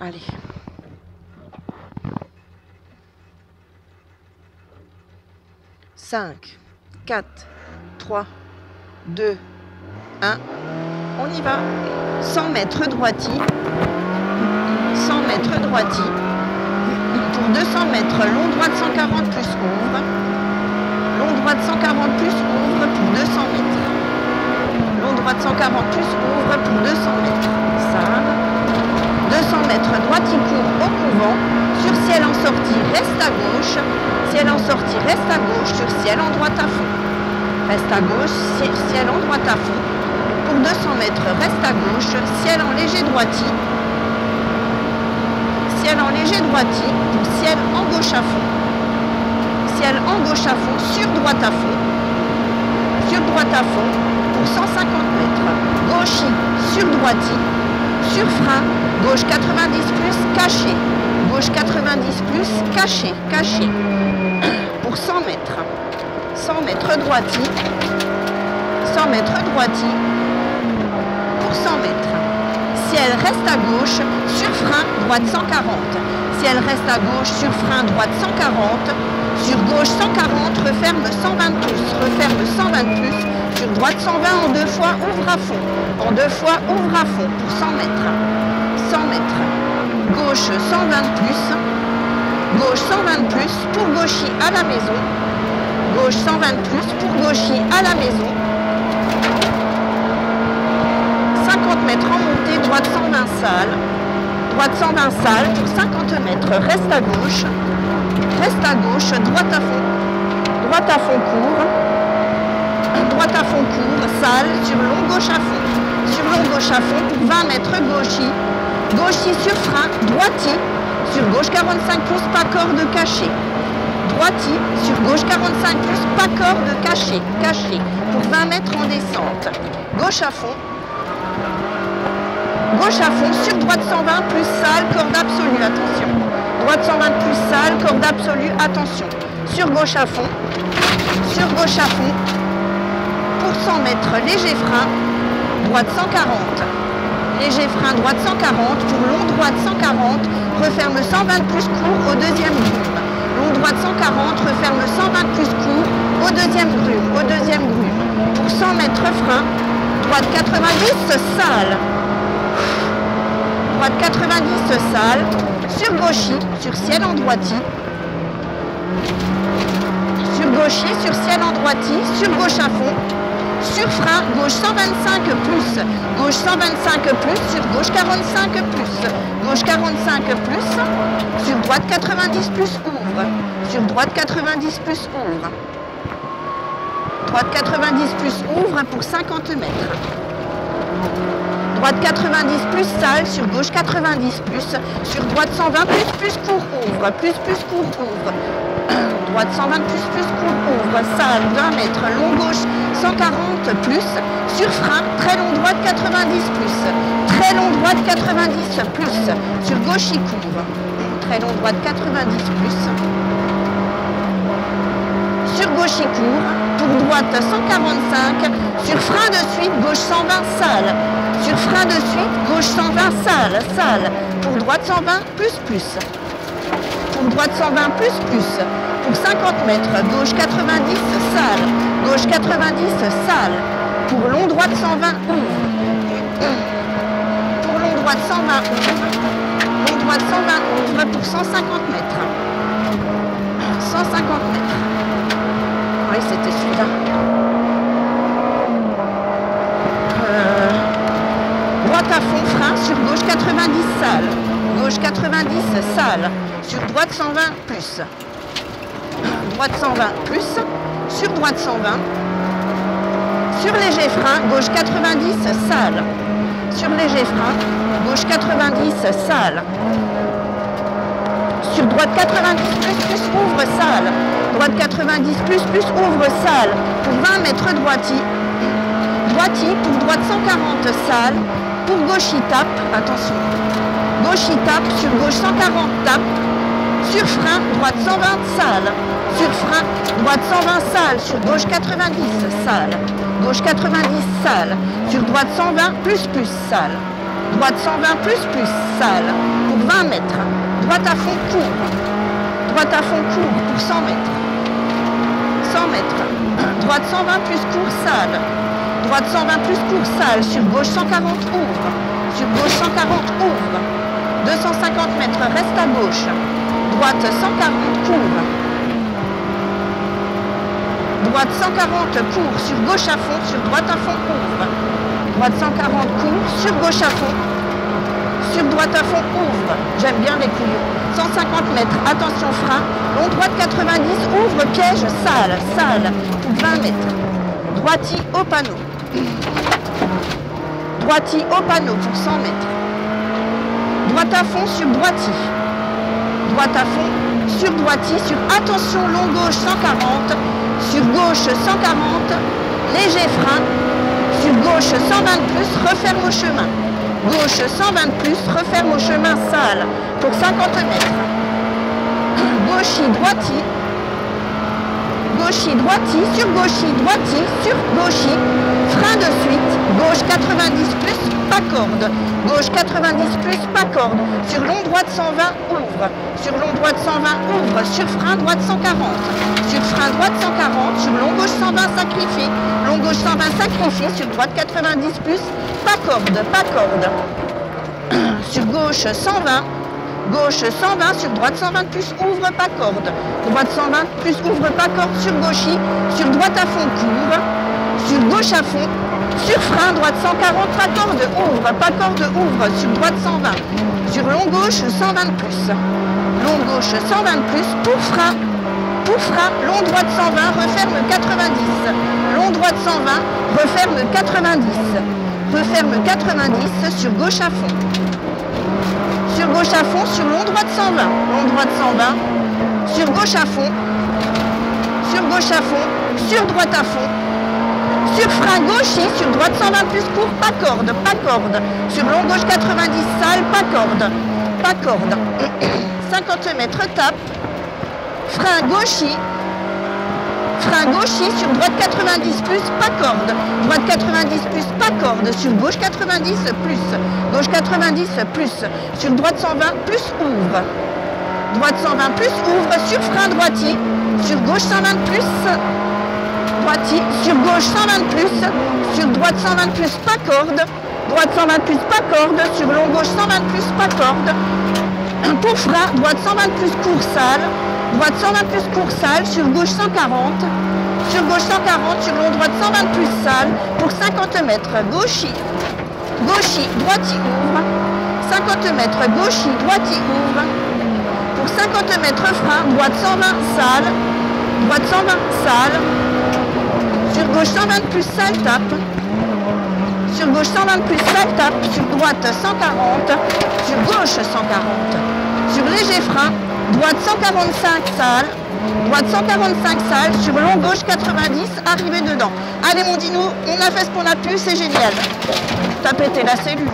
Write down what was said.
Allez. Cinq, quatre, trois, deux, un. On y va. 100 mètres droiti. 100 mètres droiti. Pour 200 mètres, long droit de 140 plus ouvre. Long droit de 140 plus ouvre pour 200 mètres. Long droit de 140 plus ouvre pour 200 mètres. Ça. 200 mètres droite, il court au couvent. Sur ciel en sortie, reste à gauche. Ciel en sortie, reste à gauche. Sur ciel en droite à fond. Reste à gauche, ciel en droite à fond. Pour 200 mètres, reste à gauche. Ciel en léger droiti. Ciel en léger droiti. Pour ciel en gauche à fond. Ciel en gauche à fond. Sur droite à fond. Sur droite à fond. Pour 150 mètres. Gauchis sur droiti. Sur frein. Gauche 90 plus caché. Gauche 90 plus caché. Caché. Pour 100 mètres. 100 mètres droiti. 100 mètres droiti. Pour 100 mètres. Ciel reste à gauche. Sur frein. Droite 140. Ciel reste à gauche. Sur frein. Droite 140. Sur gauche 140. Referme 120 plus. Referme 120 plus. Sur droite 120 en deux fois. Ouvre à fond. En deux fois. Ouvre à fond. Pour 100 mètres. 100 mètres. Gauche 120 plus. Gauche 120 plus pour gauchis à la maison. Gauche 120 plus pour gauchis à la maison. 50 mètres en montée, droite 120 salles. Droite 120 salles pour 50 mètres. Reste à gauche. Reste à gauche, droite à fond. Droite à fond court. Droite à fond court, salle sur long gauche à fond. Sur long gauche à fond pour 20 mètres gauchis. Gauchis sur frein, droitier. Sur gauche 45 pouces, pas corde cachée. Droitier, sur gauche 45 pouces, pas corde cachée. Caché. Pour 20 mètres en descente. Gauche à fond. Gauche à fond, sur droite 120 plus salle, corde absolue, attention. Droite 120 plus salle, corde absolue, attention. Sur gauche à fond. Sur gauche à fond. Pour 100 mètres, léger frein. Droite 140. Léger frein droite 140, pour long droite 140, referme 120 plus court au deuxième grume. Long droite 140, referme 120 plus court au deuxième grume, au deuxième grume. Pour 100 mètres frein, droite 90, salle. Droite 90, salle. Sur gauchis, sur ciel en droiti. Sur gauchis, sur ciel en droiti, sur gauche à fond. Sur frein, gauche 125 plus, gauche 125 plus, sur gauche 45 plus, gauche 45 plus, sur droite 90 plus ouvre, sur droite 90 plus ouvre, droite 90 plus ouvre pour 50 mètres, droite 90 plus salle, sur gauche 90 plus, sur droite 120 plus, plus court ouvre, plus plus court ouvre, droite 120 plus, plus court ouvre, salle 20 mètres, long gauche 140 plus, sur frein, très long droite 90 plus, très long droite 90 plus, sur gauche il couvre, très long droite 90 plus, sur gauche il court, droite 145, sur frein de suite, gauche 120 salle, sur frein de suite, gauche 120 salle, salle, pour droite 120 plus plus, pour droite 120 plus plus, pour 50 mètres, gauche 90 salle, gauche 90 salle, pour long droite 120 ouvre, pour long droite 120 ouvre, long droite 120 ouvre pour 150 mètres, 150 mètres, oui c'était celui-là. Euh, droite à fond, frein, sur gauche 90 salle, gauche 90 salle, sur droite 120 plus, droite 120 plus, sur droite 120, sur léger frein, gauche 90 salle, sur léger frein, gauche 90 salle, sur droite 90 plus plus ouvre salle, droite 90 plus plus ouvre salle, pour 20 mètres droiti, droiti pour droite 140 salle, pour gauche il tape, attention, gauche il tape, sur gauche 140 tape, sur frein, droite 120 salle, sur frein, droite 120 salle, sur gauche 90 salle, gauche 90 salle, sur droite 120 plus plus salle, droite 120 plus plus salle, pour 20 mètres. Droite à fond, court. Droite à fond, court pour 100 mètres. 100 mètres. Droite 120 plus court, sale. Droite 120 plus court, sale. Sur gauche 140, ouvre. Sur gauche 140, ouvre. 250 mètres, reste à gauche. Droite 140, court. Droite 140, court. Sur gauche à fond. Sur droite à fond, ouvre. Droite 140, court. Sur gauche à fond. Sur droite à fond, ouvre. J'aime bien les couillons. 150 mètres, attention frein. Long droite 90, ouvre, piège, sale, sale. 20 mètres. Droiti au panneau. Droiti au panneau pour 100 mètres. Droite à fond sur droiti. Droite à fond sur droiti. Sur attention long gauche 140. Sur gauche 140. Léger frein. Sur gauche 120 plus. Referme au chemin. Gauche 120 plus. Referme au chemin sale pour 50 mètres. Gauchi, droiti gauchi, droiti, sur gauchi, droiti, sur gauchi, frein de suite, gauche 90 plus, pas corde, gauche 90 plus, pas corde, sur long droite 120, ouvre, sur long droite 120, ouvre, sur frein droite 140, sur frein droite 140, sur long gauche 120, sacrifie, long gauche 120, sacrifie, sur droite 90 plus, pas corde, pas corde, sur gauche 120, Gauche 120 sur droite 120 plus ouvre pas corde. Droite 120 plus ouvre pas corde sur gauchis. Sur droite à fond couvre. Sur gauche à fond. Sur frein droite 140 pas corde ouvre. Pas corde ouvre. Sur droite 120. Sur long gauche 120 plus. Long gauche 120 plus. Pour frein. Pour frein. Long droite 120. Referme 90. Long droite 120. Referme 90. Referme 90 sur gauche à fond gauche à fond, sur long droite 120, long droite 120, sur gauche à fond, sur gauche à fond, sur droite à fond, sur frein gauche sur droite 120 plus court, pas corde, pas corde, sur long gauche 90 sale, pas corde, pas corde, 50 mètres tape, frein gauche frein gaucher sur droite 90 plus, pas corde. Droite 90 plus, pas corde. Sur gauche 90 plus. Gauche 90 plus. Sur droite 120 plus, ouvre. Droite 120 plus, ouvre. Sur frein droitier. Sur gauche 120 plus. Droitier. Sur gauche 120 plus. Sur droite 120 plus, pas corde. Droite 120 plus, pas corde. Sur long gauche 120 plus, pas corde. Pour frein, droite 120 plus, court sale. Droite 120 plus court sale, sur gauche 140. Sur gauche 140, sur long droite 120 plus sale, pour 50 mètres. Gauchy, gauchy, droite ouvre. 50 mètres, gauchy, droite ouvre. Pour 50 mètres frein, droite 120 sale. Droite 120 sale. Sur gauche 120 plus sale, tape. Sur gauche 120 plus sale, tape. Sur droite 140. Sur gauche 140. Sur léger frein, droite 145 salles, droite 145 salles, sur long gauche 90, arrivé dedans. Allez mon dino, on a fait ce qu'on a pu, c'est génial. T'as pété la cellule.